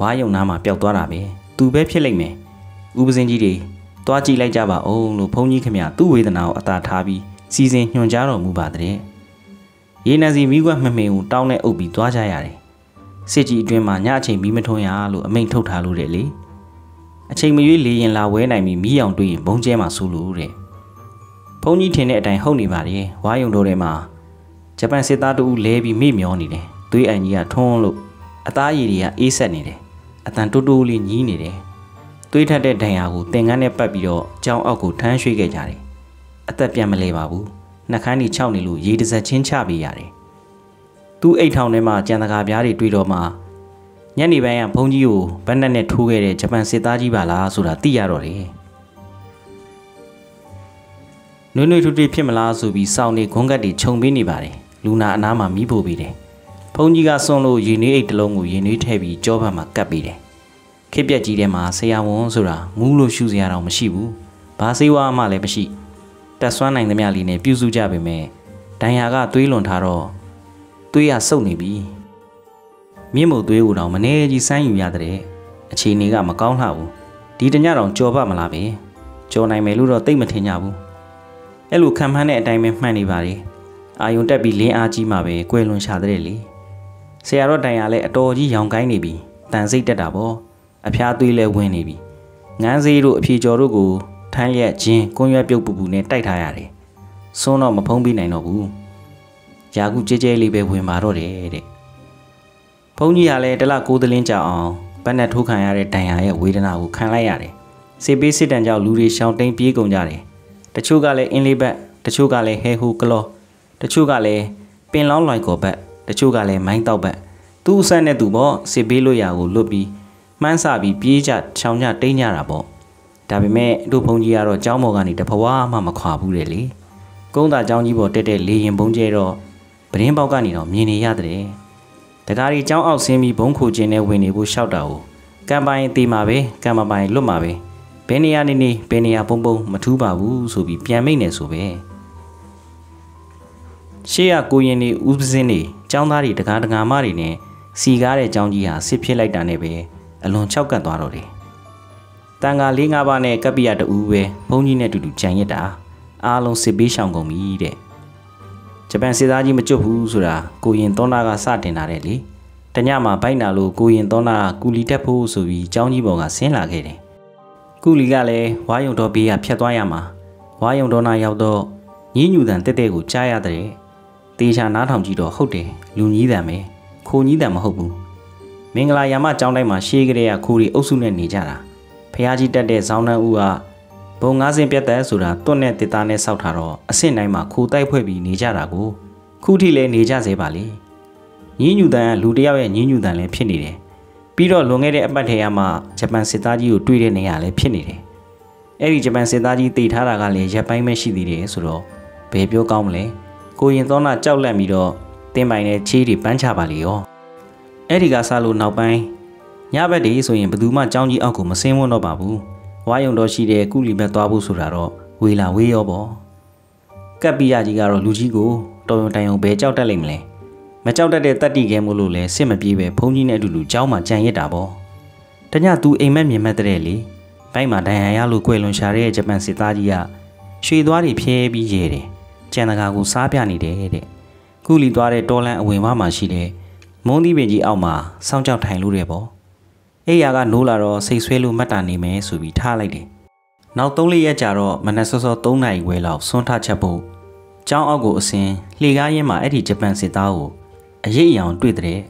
ဝါယုံနားမှာပျောက်သွားတာပဲသူပဲဖြစ်လိမ့်မယ်ဥပစင်းကြီးတွေ သွားကြည့်လိုက်ကြပါဦးလို့ဘုန်းကြီးခင်ဗျသူ့ဝေဒနာကိုအသာထားပြီးစီစဉ်ညွှန်ကြားတော်မူပါတဲ့ရေနံစီမိကွက်မမင်ကိုတောင်းနဲ့အုပ်ပြီးသွားကြရတယ်စစ်ကြီးအတွင်းမှာညအချိန်မီးမထွန်းရလို့အမိန့်ထုတ်ထားလို့တယ်လေအချိန်မရွေးလေရင်လာဝဲနိုင်ပြီးမီးအောင်တွေ့ရင်ဘုံကျဲမှာဆူလို့တဲ့ဘုန်းကြီးထင်တဲ့အတိုင်းဟုတ်နေပါတယ်ဝါယုံတော်ထဲမှာဂျပန်စစ်သားတူလဲပြီးမေ့မျောနေတယ်သွေးအန်ကြီးကထွန်းလို့အသားရည်တွေကအေးဆက်နေတယ်အတန်တိုးတိုးလေးညီးနေတယ် သွေးထက်တဲ့ဒဏ်ရာကိုတင်ကန်းနဲ့ပတ်ပြီးတော့ကြောင်းအောက်ကိုထမ်းရွှေ့ခဲ့ကြတယ်အသက်ပြန်မလဲပါဘူးနှခမ်းကြီးခြောက်နေလို့ရေတစက်ချင်းချပေးရတယ်သူ့အိတ်ထောင်ထဲမှာကြံတကာပြားတွေတွေ့တော့မှညနေပိုင်းကဘုန်းကြီးကိုဗတ်နက်နဲ့ထိုးခဲ့တဲ့ဂျပန်စစ်သားကြီးပါလားဆိုတာသိရတော့တယ်နွေ့နွေ့ထွတ်ထွတ်ဖြစ်မလားဆိုပြီးစောင်းနေခွန်းကတ်တွေခြုံပေးနေပါတယ်လူနာအနားမှာမီးဖို့ပေးတယ်ဘုန်းကြီးကစွန့်လို့ရေနွေးအိတ်တစ်လုံးကိုရေနွေးထည့်ပြီးကြောဘက်မှာကပ်ပေးတယ် ခစ်ပြက်ကြီးထဲမှာဆရာဝန်ဆိုတာငူးလို့ရှူစရာတော့မရှိဘူးဘာစေးဝါမှလည်းမရှိတက်ဆွမ်းနိုင်သမျှလေးနဲ့ပြုစုကြပေမဲ့ဒဏ်ရာကသွေးလွန်ထားတော့သွေးရဆုပ်နေပြီမြင့်မို့သွေးကိုတော့မနေကြီးဆိုင်းယူရတဲ့အခြေအနေကမကောင်းလှဘူးဒီတညတော့ကြော်ပါမလားပဲကြော်နိုင်မယ်လို့တော့သိမထင်ကြဘူးအဲ့လိုခံမှန်းတဲ့အတိုင်းပဲမှန်နေပါလေအာယုံတက်ပြီးလင်းအားကြီးမှပဲကွယ်လွန်ရှာတဲ့လေဆရာတော်တိုင်ရလဲအတော်ကြီးရောင်ကိုင်းနေပြီတန်စိတ်တက်တာပေါ့ အဖျားသွေးလဲဝင်နေပြီငန်းစေးတို့အဖြေကျော်တို့ကိုထမ်းရက်ချင်းကွန်ရွက်ပြုတ်ပူပူနဲ့တိုက်ထားရတယ်စွန်းတော့မဖုံးပြီးနိုင်တော့ဘူးယာကုကြဲကြဲလေးပဲဝင်มาတော့တယ်တဲ့ဘုန်းကြီးကလည်းတလကိုးသလင်းကြောက်အောင်ဘက်နဲ့ထိုးခံရတဲ့ဒဏ်ရာရဲ့ဝေဒနာကိုခံလိုက်ရတယ်စေပေးစစ်တမ်းကြောင့်လူတွေရှောင်တိန်ပြေးကုန်ကြတယ်တချို့ကလည်းအင်းလေးဘက်တချို့ကလည်းဟဲဟူကလောတချို့ကလည်းပင်လောင်းလွိုင်ကော်ဘက်တချို့ကလည်းမိုင်းတောက်ဘက်သူ့အဆက်နဲ့သူပေါ့စစ်ပေးလို့ရကိုလွတ်ပြီး မှန်းဆပြီးပြေးကြချောင်းကြတိတ်ညတာပေါ့ဒါပေမဲ့တို့ဘုံကြီးကတော့ကျောင်းပေါ်ကနေတဖွာမှမခွာဘူးတယ်လေကုန်းသာကျောင်းကြီးပေါ်တက်တဲ့လေရင်ဘုံကျဲတော့ပရင်းပေါက်ကနေတော့မြင်နေရတဲ့တကားကြီးကျောင်းအောက်ဆင်းပြီးဘုံခိုခြင်းနဲ့ဝင်နေဖို့ရှောက်တာကိုကံပိုင်တီမှာပဲကံမပိုင်လွတ်မှာပဲဘယ်နေရာနေနေဘယ်နေရာပုံပုံမထူးပါဘူးဆိုပြီးပြန်မိတ်နေဆိုပဲရှေ့ကကိုရင်နေဦးပစင်းနေចောင်းသားတွေတကားတကာမတွေနဲ့စီကားတဲ့ចောင်းကြီးဟာစစ်ဖြစ်လိုက်တာနဲ့ပဲ အလွန်ချောက်ကပ်သွားတော့တယ်တန်ဃာ၄၅ပါးနဲ့ကပ္ပိယတူပဲဘုန်းကြီးနဲ့တူတူကြံရစ်တာအားလုံးစစ်ပေးရှောင်ကုန်ပြီတဲ့ဂျပန်စစ်သားကြီးမကျွတ်ဘူးဆိုတာကိုရင်သောနာကစတင်လာတယ်လေတညမှာဘိုက်နာလို့ကိုရင်သောနာကကူလီတက်ဖို့ဆိုပြီးကျောင်းကြီးပေါ်ကဆင်းလာခဲ့တယ်ကူလီကလည်းဝါယုံတော်ဘေးကဖြတ်သွားရမှာဝါယုံတော်နာရောက်တော့ညင်းညူတန်တက်တက်ကိုကြားရတဲ့တေချာနားထောင်ကြည့်တော့ဟုတ်တယ်လူကြီးတန်ပဲခိုကြီးတန်မဟုတ်ဘူး မင်္ဂလာရာမကျောင်းတိုင်းမှာရှေးကလေးကခိုးရီအုပ်စုနဲ့နေကြတာဖះကြီးတက်တဲ့ဇောင်းနှန်းဦးကဘုံငါးစင်ပြတ်တဲ့ဆိုတာတွတ်နဲ့တစ်သားနဲ့စောက်ထားတော့အစ်စ်တိုင်းမှာခိုးတိုက်ဖွဲ့ပြီးနေကြတာကိုခုထိလည်းနေကြသေးပါလေညင်းညူတန်ကလူတယောက်ရဲ့ညင်းညူတန်လည်းဖြစ်နေတယ်ပြီးတော့လွန်ခဲ့တဲ့အပတ်ထဲကမှဂျပန်စစ်သားကြီးကိုတွေ့တဲ့နေရာလည်းဖြစ်နေတယ်အဲ့ဒီဂျပန်စစ်သားကြီးတည်ထားတာကလည်းရပ်ပိုင်းပဲရှိသေးတယ်ဆိုတော့ဘယ်ပြောကောင်းမလဲကိုရင်သောနာကြောက်လန့်ပြီးတော့တင်းပိုင်နဲ့ချေးတွေပန်းချပါလေရော အဲ့ဒီကစားလို့နောက်ပိုင်းညဘက်တည်းဆိုရင်ဘယ်သူမှကြောင်းကြီးအောက်ကိုမဆင်းဝန်းတော့ပါဘူးဝါယုံတော်ရှိတဲ့ကုလီဘက်သွားဖို့ဆိုတာတော့ဝေလာဝေးရောပေါ့ကပ်ပိယကြီးကတော့လူကြီးကိုတော်ရုံတိုင်ုံဘယ်ကြောက်တတ်လိမ့်မလဲမကြောက်တတ်တဲ့တတ်တိခဲမို့လို့လဲစစ်မပြေးပဲဘုန်းကြီးနဲ့အတူတူကြောင်းမှကြံရစ်တာပေါ့တညသူအိမ်မက်မြင်မဲ့တဲ့လေဘိုက်မှာဒဏ်ရာရလို့ကွယ်လွန်ရှာတဲ့ဂျပန်စစ်သားကြီးကရွှေသွားတွေဖြဲပြီးရဲတယ်ကြံတကာကိုစားပြနေတယ်တဲ့ကုလီသွားတဲ့တော်လန်အဝင်ဝါမှာရှိတဲ့ မုံသီးပင်ကြီးအောက်မှာစောင်းကြောက်ထိုင်လို့တယ်ပေါ့အိယာကနိုးလာတော့စိတ်ဆွဲလို့မှတ်တာနေမယ်ဆိုပြီးထားလိုက်တယ်နောက်၃လေးရက်ကြာတော့မနက်စောစော၃နာရီခွဲလောက်ဆွန်းထချက်ဖို့ကျောင်းအောက်ကိုအစင်လှေကားရင်းမှာအဲ့ဒီဂျပန်စစ်သားကိုအရေးအယောင်တွေ့တဲ့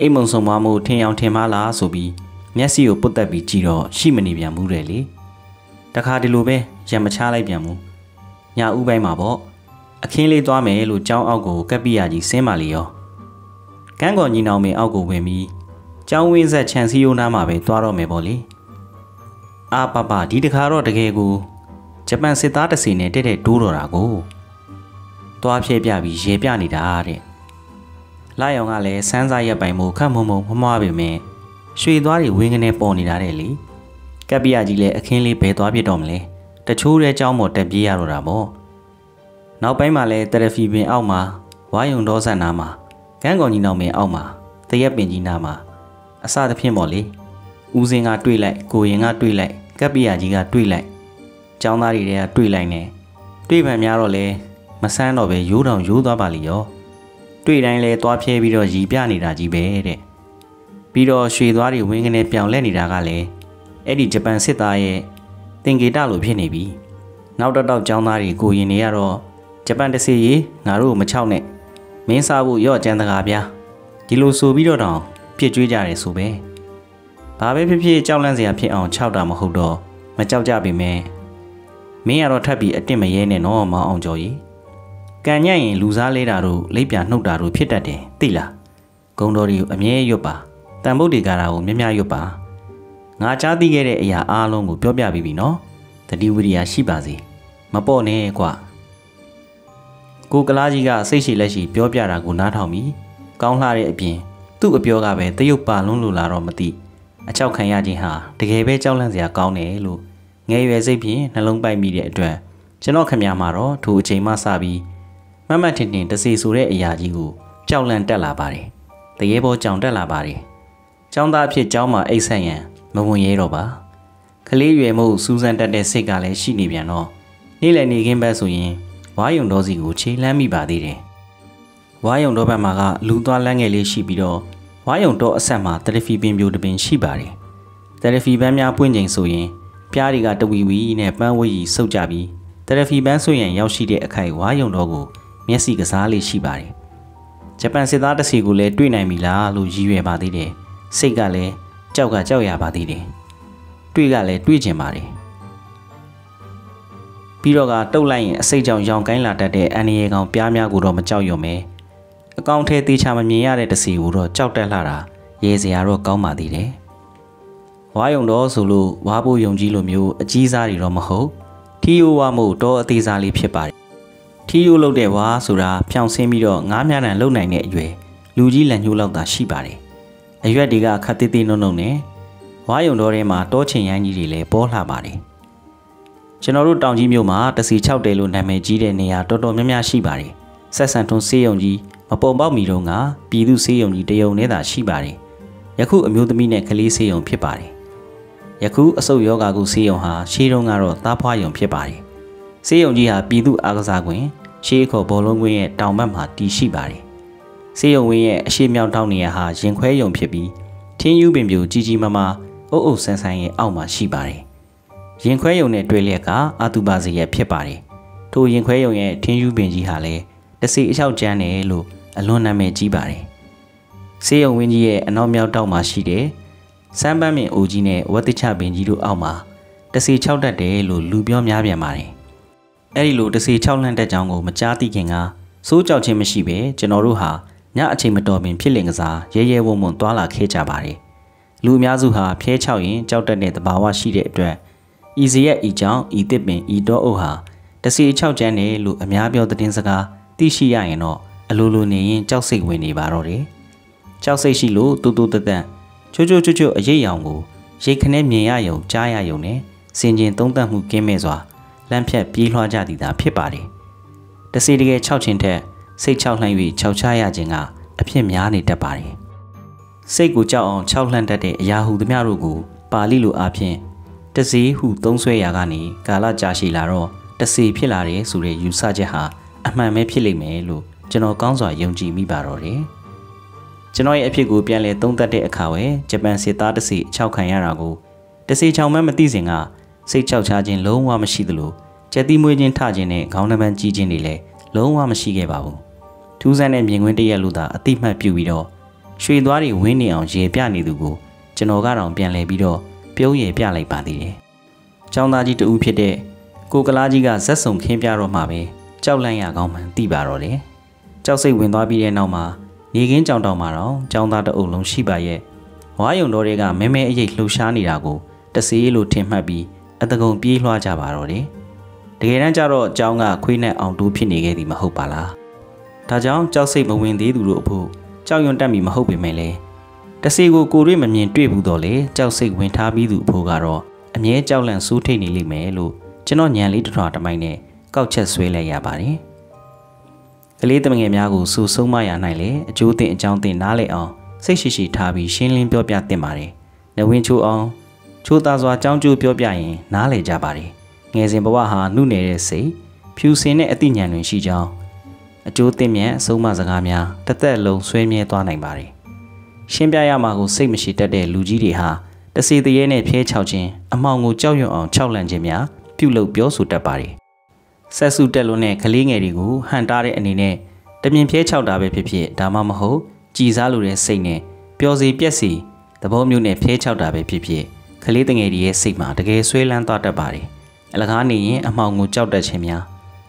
အိမ်မုံဆုံမမှုထင်အောင်ထင်မလားဆိုပြီးမျက်စိကိုပုတ်တက်ပြီးကြည့်တော့ရှိမနေပြန်ဘူးတဲ့လေတခါဒီလိုပဲရံမချလိုက်ပြန်ဘူးညာဥပိုင်းမှာပေါ့အခင်းလေးသွားမယ်လို့ကျောင်းအောက်ကိုကပ်ပိယာကြီးဆင်းပါလေရော ကန်းကော်ညီနောင်မင်းအောက်ကိုဝင်ပြီးကျောင်းဝင်းဆက်ခြံစည်းရိုးနားမှာပဲသွားတော့မယ်ပေါ့လေအာပပဒီတခါတော့တကယ်ကိုဂျပန်စစ်သားတစီနဲ့တက်တဲ့ဒိုးတော်တာကိုသွားဖြဲပြပြီးရေပြနေတာတဲ့လာယောင်ကလည်းစမ်းစားရက်ပိုင်မှုခတ်မုံမုံမမွားပေမဲ့ရွှေသွားတွေဝင်းကနေပေါ်နေတာတဲ့လေကပ်ပိယာကြီးလည်းအခင်းလေးဘယ်သွားပြတော့မလဲတချိုးတဲ့เจ้าမော်တက်ပြေးရတော့တာပေါ့နောက်ပိုင်းမှာလဲတရဖီပင်အောက်မှာဝါယုံတော်ဆန်နာမှာ ကန်းကောင်ကြီးနောက်မင်းအောက်မှာတရက်ပင်ကြီးနာမှာအစသဖြင့်ပေါ့လေဦးစင်းကတွေးလိုက်ကိုရင်ကတွေးလိုက်ကပ်ပိယာကြီးကတွေးလိုက်ចောင်းသားတွေကတွေးလိုက်နေတွေးပံများတော့လဲမဆန်းတော့ပဲရိုးတောင်ရိုးသွားပါလိရောတွေ့တိုင်းလဲသွားဖြဲပြီးတော့ရီပြနေတာကြီးပဲတဲ့ပြီးတော့ရွှေသွားတွေဝင်းကနေပြောင်လဲနေတာကလည်းအဲ့ဒီဂျပန်စစ်သားရဲ့တင်ကေတလိုဖြစ်နေပြီနောက်တော့တော့ចောင်းသားတွေကိုရင်နေရတော့ဂျပန်တစီရေငါတို့မချောက်နဲ့ မင်းစားဖို့ရော့ကြမ်းတကားဗျာဒီလိုဆိုပြီးတော့တောင်ပြစ်ကြွေးကြတယ်ဆိုပဲဘာပဲဖြစ်ဖြစ်ကြောက်လန့်စရာဖြစ်အောင်ခြောက်တာမဟုတ်တော့မကြောက်ကြပေမဲ့မင်းကတော့ထပ်ပြီးအစ်စ်မရဲနဲ့နော်မောင်အောင်ကျော်ကြီးကံညက်ရင်လူစားလဲတာတို့လိပ်ပြနှုတ်တာတို့ဖြစ်တတ်တယ်သိလားဂုံတော်တွေကိုအမြဲရွတ်ပါတန်ဖို့တွေကာတာကိုမြမြရွတ်ပါငါကြားသိခဲ့တဲ့အရာအားလုံးကိုပြောပြပြီးပြီနော်တတိဝိရိယရှိပါစေမပေါ့နဲ့ကွာ ကိုကလားကြီးကစိတ်ရှိလက်ရှိပြောပြတာကိုနားထောင်ပြီးကောင်းလှတဲ့အပြင်သူ့အပြောကပဲတရုတ်ပါလုံးလို့လာတော့မသိအချောက်ခံရခြင်းဟာတကယ်ပဲကြောက်လန့်စရာကောင်းတယ်လို့ငယ်ရွယ်စိတ်ဖြင့်နှလုံးပိုက်မိတဲ့အတွက်ကျွန်တော်ခမရမှာတော့ထိုအချိန်မှစပြီးမမတ်ထင်ထင်တစီဆိုတဲ့အရာကြီးကိုကြောက်လန့်တက်လာပါတယ်တရေပေါ်ကြောင်တက်လာပါတယ်ကျောင်းသားအဖြစ်ကျောင်းမှာအိတ်ဆက်ရန်မဝင်ရဲတော့ပါကလေးရွယ်မှုစူးစမ်းတတ်တဲ့စိတ်ကလည်းရှိနေပြန်တော့နေ့လည်နေခင်းဘက်ဆိုရင် ဝါယုံတော်စီကိုခြေလမ်းမိပါသေးတယ်ဝါယုံတော်ဘက်မှာကလူသွားလမ်းငယ်လေးရှိပြီးတော့ဝါယုံတော်အဆက်မှာတရဖီပင်ပြိုတပင်ရှိပါတယ်တရဖီပန်းများပွင့်ချိန်ဆိုရင်ပြားတွေကတဝီဝီနဲ့ပန်းဝီကြီးစုပ်ကြပြီးတရဖီပန်းဆိုရင်ရောက်ရှိတဲ့အခိုက်ဝါယုံတော်ကိုမျက်စိကစားလေးရှိပါတယ်ဂျပန်စစ်သားတစီကိုလည်းတွေ့နိုင်ပြီလားလို့ရည်ရွယ်ပါသေးတယ်စိတ်ကလည်းကြောက်ကကြောက်ရပါသေးတယ်တွေ့ကလည်းတွေ့ကျင်ပါတယ် ပြီးတော့ကတုတ်လိုက်ရင်အစိတ်ကြောင့်ရောင်ကိုင်းလာတတ်တဲ့အန်ရီကောင်ပြားများကိုတော့မကြောက်ရွံ့ပဲအကောင့်ထဲတေချာမမြင်ရတဲ့တစီကိုတော့ကြောက်တက်လာတာရေစရာတော့ကောင်းပါသေးတယ်ဝါယုံတော့ဆိုလို့ဝါပိုးယုံကြီးလိုမျိုးအကြီးစားတွေတော့မဟုတ်ထီယိုဝါမို့တော့အသေးစားလေးဖြစ်ပါတယ်ထီယိုလုတ်တဲ့ဝါဆိုတာဖြောင်ဆင်းပြီးတော့ငားမြတန်လုံနိုင်တဲ့အရွယ်လူကြီးလန်ညှိုးလောက်သာရှိပါတယ်အရွက်တွေကခတ်သေးသေးနုံနုံနဲ့ဝါယုံတော်ထဲမှာတောချင်ရိုင်းကြီးတွေလည်းပေါ်လှပါတယ် ကျွန်တော်တို့တောင်ကြီးမြို့မှာတစီ6တဲလို့နာမည်ကြီးတဲ့နေရာတော်တော်များများရှိပါတယ်ဆက်ဆန်ထွန်းစေးရုံကြီးမပုံပေါက်မီတော့ကပြည်သူစေးရုံကြီးတယုံနဲ့သာရှိပါတယ်ယခုအမျိုးသမီးနဲ့ကလေးစေးရုံဖြစ်ပါတယ်ယခုအဆုတ်ယောဂါကုဆေးရုံဟာရှေးတုန်းကတော့သားဖွားရုံဖြစ်ပါတယ်။ဆေးရုံကြီးဟာပြည်သူအားကစားကွင်းရှေးခေါ်ဘောလုံးကွင်းရဲ့တောင်ဘက်မှာတည်ရှိပါတယ်။ဆေးရုံဝင်းရဲ့အရှိမြောက်တောင်နေရာဟာရင်ခွဲရုံဖြစ်ပြီးထင်းယူပင်ပြူကြီးကြီးမားမားအုပ်အုပ်ဆန်းဆန်းရဲ့အောက်မှာရှိပါတယ်။ ရင်ခွဲရုံနဲ့တွေ့လျက်ကအာတူပါစီရဲ့ဖြစ်ပါတယ်။ထိုရင်ခွဲရုံရဲ့ထင်းယူပင်ကြီးဟာလည်းတစီအလျှောက်ကျန်းတယ်လို့အလွန်နာမည်ကြီးပါတယ်။ဆေးရုံဝင်းကြီးရဲ့အနောက်မြောက်တောက်မှာရှိတဲ့စမ်းပန်းမင်အိုကြီးနဲ့ဝတ်တချပင်ကြီးတို့အောက်မှာတစီ6တက်တယ်လို့လူပြောများပြန်ပါတယ်။အဲ့ဒီလိုတစီ6လန့်တက်ကြောင်းကိုမကြားသိခင်ကစိုးကြောက်ခြင်းမရှိပဲကျွန်တော်တို့ဟာညအချိန်မတော်ပင်ဖြစ်လင်ကစားရဲရဲဝုံဝုံသွာလာခဲ့ကြပါတယ်။လူအများစုဟာဖျဲချောက်ရင်ကြောက်တတ်တဲ့သဘာဝရှိတဲ့အတွက် ဤစီရဲ့ဤကြောင့်ဤတစ်ပင်ဤတော့အုပ်ဟာတစီ6ကျန်းတယ်လို့အများပြောတဲ့တင်စကားသိရှိရရင်တော့အလိုလိုနေရင်ကြောက်စိတ်ဝင်နေပါတော့တယ်။ကြောက်စိတ်ရှိလို့တူတူတတန့်ချိုးချိုးချွတ်ချွတ်အရေးရောင်ကိုရိတ်ခနဲ့မြင်ရယုံကြားရယုံနဲ့စင်ကျင်သုံးသပ်မှုကင်းမဲ့စွာလမ်းဖြတ်ပြေးလွှားကြသည်သာဖြစ်ပါတယ်။တစီတကယ်၆ချင်းထက်စိတ်၆လှမ်း၍၆ချရခြင်းကအဖြစ်များနေတတ်ပါတယ်။စိတ်ကိုကြောက်အောင်၆လှမ်းတတ်တဲ့အရာဟုသမျှတို့ကိုပါဠိလိုအားဖြင့် တစီဟုသုံးဆွဲရာကနေကာလကြာရှည်လာတော့တစီဖြစ်လာတယ်ဆိုတဲ့ယူဆချက်ဟာအမှန်ပဲဖြစ်လိမ့်မယ်လို့ကျွန်တော်ကောင်းစွာယုံကြည်မိပါတော့တယ်။ကျွန်တော်ရဲ့အဖြစ်ကိုပြန်လည်သုံးသပ်တဲ့အခါဝယ်ဂျပန်စစ်သားတစီ၆ခံရတာကိုတစီချောင်မှမသိစဉ်ကစိတ်ချောက်ချခြင်းလုံးဝမရှိသလိုကြက်တိမွေးခြင်းထခြင်းနဲ့ခေါင်းနှပန်းကြီးခြင်းတွေလည်းလုံးဝမရှိခဲ့ပါဘူးထူးဆန်းတဲ့မြင်ကွင်းတရက်လို့သာအတိမတ်ပြုပြီးတော့ရွှေသွားတွေဝင်းနေအောင်ရေပြနေသူကိုကျွန်တော်ကတော့ပြန်လဲပြီးတော့ ပြုံးရည်ပြလိုက်ပါသေးတယ်။ကျောင်းသားကြီးတူဖြစ်တဲ့ကိုကလားကြီးကဇက်စုံခင်းပြတော့မှပဲကြောက်လန့်ရကောင်းမှန်သိပါတော့တယ်။ကြောက်စိတ်ဝင်သွားပြီးတဲ့နောက်မှာနေကင်းကြောင်တောင်မှာတော့ចောင်းသားတအုပ်လုံးရှိပါရဲ့ဝါယုံတော်တွေကမဲမဲအရိပ်လှူရှားနေတာကိုတစေးလို့ထင်မှတ်ပြီးအတကုံပြေးလွှားကြပါတော့တယ်တကယ်တမ်းကျတော့အကြောင်းကခွေးနဲ့အောင်တူးဖြစ်နေခဲ့သည်မဟုတ်ပါလားဒါကြောင့်ကြောက်စိတ်မဝင်သေးသူတို့အဖို့ကြောက်ရွံ့တက်မိမဟုတ်ပေမဲ့လေ တစေကိုကိုတွေ့မမြင်တွေ့ဘူးတော့လေကြောက်စိတ်ဝင်ထားပြီးသူအဖို့ကတော့အမြဲကြောက်လန့်စိုးထိတ်နေလိမ့်မယ်လို့ကျွန်တော်ညံလေးတထွားတမိုင်းနဲ့ကောက်ချက်ဆွဲလိုက်ရပါတယ်ကလေးသမငယ်များကိုစူဆုံးမရနိုင်လေအကျိုးတင်အကြောင်းတင်နားလည်အောင်စိတ်ရှိရှိထားပြီးရှင်းလင်းပြောပြသင့်ပါတယ်။နဝင်းချိုးအောင်ချိုးသားစွာကြောင်းကျိုးပြောပြရင်နားလည်ကြပါတယ်။ငယ်စဉ်ဘဝဟာနှုတ်နေတဲ့စိတ်ဖြူစင်တဲ့အသိဉာဏ်တွင်ရှိကြောင်းအကျိုးတင်မြတ်အဆုံးမစကားများတသက်လုံးဆွဲမြဲသွားနိုင်ပါတယ်။ ရှင်းပြရမှာကိုစိတ်မရှိတတ်တဲ့လူကြီးတွေဟာတစီတရေနဲ့ဖျဲချောက်ခြင်းအမောင်ကိုကြောက်ရွံ့အောင်ခြောက်လန့်ခြင်းများပြုလုပ်ပြောဆိုတတ်ပါတယ်။ဆက်စုတက်လို့နဲ့ကလေးငယ်တွေကိုဟန်တားတဲ့အနေနဲ့တမြင်ဖြဲချောက်တာပဲဖြစ်ဖြစ်ဒါမှမဟုတ်ကြည်စားလိုတဲ့စိတ်နဲ့ပျော်စီပြက်စီသဘောမျိုးနဲ့ဖြဲချောက်တာပဲဖြစ်ဖြစ်ကလေးတငယ်တွေရဲ့စိတ်မှာတကယ်ဆွဲလန်းသွားတတ်ပါတယ်အလကားနေရင်အမှောင်ကိုကြောက်တတ်ခြင်းများ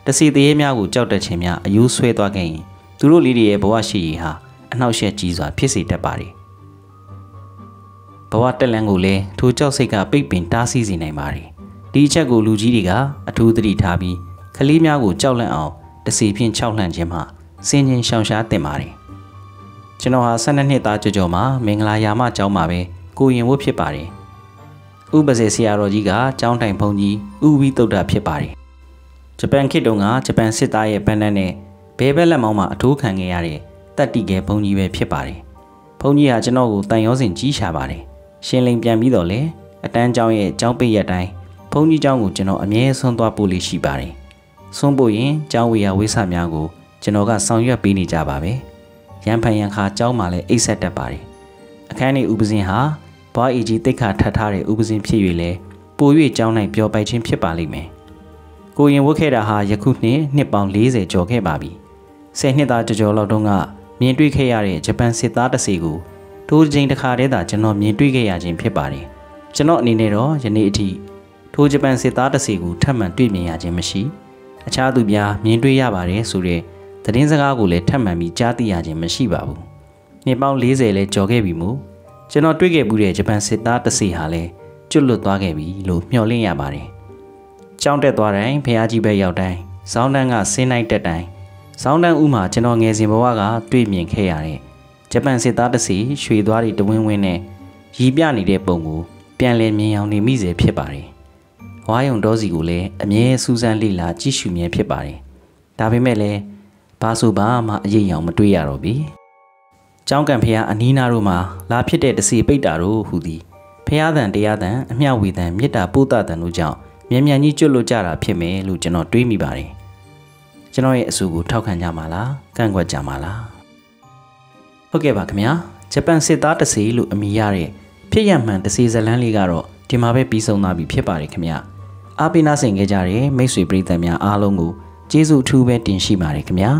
တစီတရေများကိုကြောက်တတ်ခြင်းများအယိုးဆွဲသွားခဲ့ရင်သူတို့လေးတွေရဲ့ဘဝရှိရဟာ အနှောက်အယှက်ကြီးစွာဖြစ်စေတတ်ပါတယ်ဘဝတက်လန်းကိုလည်းထိုကြောက်စိတ်ကပိတ်ပင်တားဆီးစေနိုင်ပါတယ်ဒီအချက်ကိုလူကြီးတွေကအထူးသတိထားပြီးကလေးများကိုကြောက်လန့်အောင်တစီဖြင့်ခြောက်လှန့်ခြင်းမှစင်ချင်းရှောင်ရှားတင်ပါတယ်ကျွန်တော်ဟာ12နှစ်သားကြော်ကြော်မှာမင်္ဂလာယာမကျောင်းမှာပဲကိုရင်ဝတ်ဖြစ်ပါတယ်ဥပဇေဆရာတော်ကြီးကကျောင်းတိုင်ဖုန်ကြီးဥဝိတုဒ္ဒဖြစ်ပါတယ်ဂျပန်ခေတ်တုန်းကဂျပန်စစ်သားရဲ့ဗန်းတန်းနဲ့ဘဲဘက်လက်မောင်းမှာအထိုးခံခဲ့ရတဲ့ တက်တီကဲဘုံကြီးပဲဖြစ်ပါတယ်ဘုံကြီးဟာကျွန်တော်ကိုတန်ရောစင်ကြီးရှာပါတယ်ရှင်းလင်းပြန်ပြီးတော့လေအတန်းကျောင်းရဲ့ကျောင်းပိတ်ရက်တိုင်းဘုံကြီးကျောင်းကိုကျွန်တော်အမြဲဆုံးသွားပို့လို့ရှိပါတယ်ဆုံးဖို့ရင်ကျောင်းဝေယဝိဆများကိုကျွန်တော်ကဆောင်ရွက်ပေးနေကြပါပဲရန်ဖန်ရန်ခါကျောင်းမှာလည်းအိတ်ဆက်တက်ပါတယ်အခန်းနေဥပဇင်ဟာဘွားအီကြီးတိတ်ခါထပ်ထားတဲ့ဥပဇင်ဖြစ်၍လဲပို၍ကျောင်းနိုင်ပျော်ပိုက်ခြင်းဖြစ်ပါလိမ့်မယ်ကိုရင်ဝတ်ခဲ့တာဟာယခုနှစ်နှစ်ပေါင်း40ကျော်ခဲ့ပါပြီဆယ်နှစ်သားကြော်ကြော်လောက်တုန်းက မြင်တွေ့ခဲ့ရတဲ့ဂျပန်စစ်သားတစီကိုထိုးချိန်တစ်ခါတည်းသာကျွန်တော်မြင်တွေ့ခဲ့ရခြင်းဖြစ်ပါတယ်ကျွန်တော်အနေနဲ့တော့ယနေ့အထိထိုးဂျပန်စစ်သားတစီကိုထပ်မံတွေ့မြင်ရခြင်းမရှိဘူးအခြားသူများမြင်တွေ့ရပါတယ်ဆိုတဲ့သတင်းစကားကိုလည်းထပ်မံပြီးကြားသိရခြင်းမရှိပါဘူး။နှစ်ပေါင်း40လဲကြော်ခဲ့ပြီမို့ကျွန်တော်တွေ့ခဲ့မှုတဲ့ဂျပန်စစ်သားတစ်စီဟာလည်းကျွတ်လွတ်သွားခဲ့ပြီလို့မျှော်လင့်ရပါတယ်။ကြောင်းတက်သွားတိုင်းဖះကြီးပဲရောက်တိုင်းဇောင်းတန်းကဆင်းနိုင်တက်တိုင်း ဇောင်းတန်းဥမှာကျွန်တော်ငယ်စဉ်ဘဝကတွေ့မြင်ခဲ့ရတဲ့ဂျပန်စစ်သားတစ်စီရွှေသွားတွေတဝင်းဝင်းနဲ့ရီးပြနေတဲ့ပုံကိုပြန်လည်မြင်အောင်နေမိစေဖြစ်ပါတယ်။ဝါယုံတောစီကိုလည်းအမြဲစူးစမ်းလေ့လာကြည့်ရှုမြဲဖြစ်ပါတယ်။ဒါပေမဲ့လည်းဘာဆိုဘာမှအရေးအောင်မတွေ့ရတော့ပြီ။ကျောင်းကန်ဖះအနီးနားတို့မှာလာဖြစ်တဲ့တစီပိတ်တာတို့ဟူသည်ဘဖះတန်တရားတန်အမျှဝေတန်မေတ္တာပို့တာတန်တို့ကြောင့်မြန်မြန်ကြီးကျွတ်လွတ်ကြတာဖြစ်မယ်လို့ကျွန်တော်တွေးမိပါတယ် ကျွန်တော်ရဲ့အဆိုကိုထောက်ခံကြမှာလားကန့်ကွက်ကြမှာလားဟုတ်ကဲ့ပါခင်ဗျာဂျပန်စစ်သားတစီလို့အမည်ရတဲ့ဖြစ်ရမှန်တစီဇလန်းလေးကတော့ဒီမှာပဲပြီးဆုံးသွားပြီဖြစ်ပါတယ်ခင်ဗျာအားပေးနာဆင်ခဲ့ကြတဲ့မိတ်ဆွေပရိသတ်များအားလုံးကိုကျေးဇူးအထူးပဲတင်ရှိပါတယ်ခင်ဗျာ